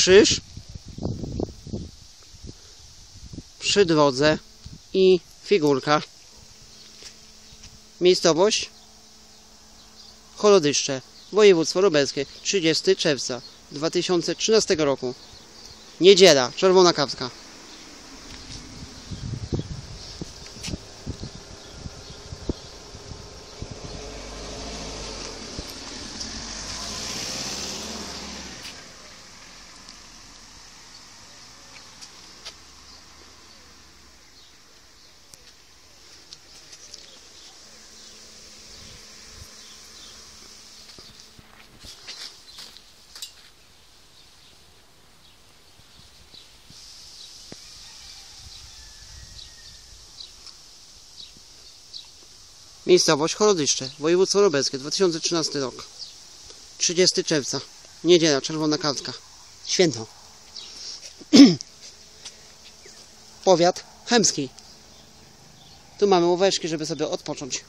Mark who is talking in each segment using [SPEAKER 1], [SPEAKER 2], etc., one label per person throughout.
[SPEAKER 1] krzyż przy drodze i figurka. Miejscowość Cholodyszcze, województwo lubelskie, 30 czerwca 2013 roku. Niedziela, czerwona kapska. Miejscowość Chorodyszcze, województwo lubelskie, 2013 rok. 30 czerwca, niedziela, czerwona kartka. Święto. Powiat chemski. Tu mamy łóweczki, żeby sobie odpocząć.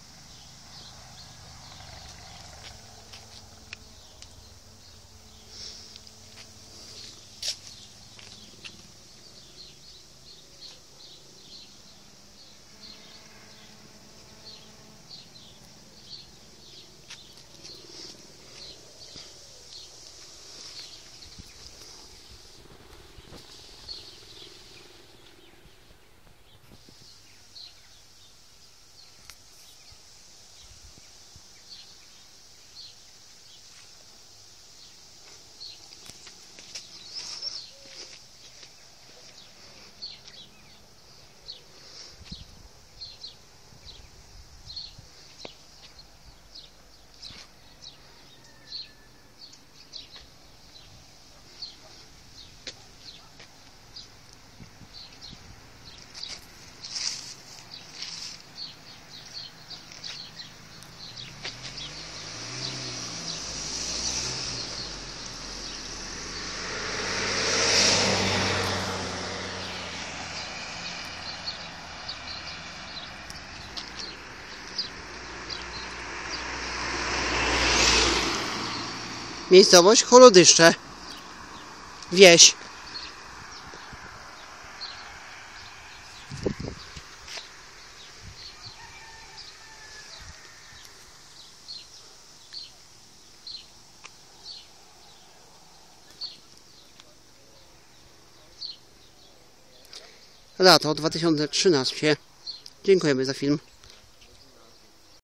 [SPEAKER 1] Miejscowość Cholodyszcze. Wieś. Lato 2013. Dziękujemy za film.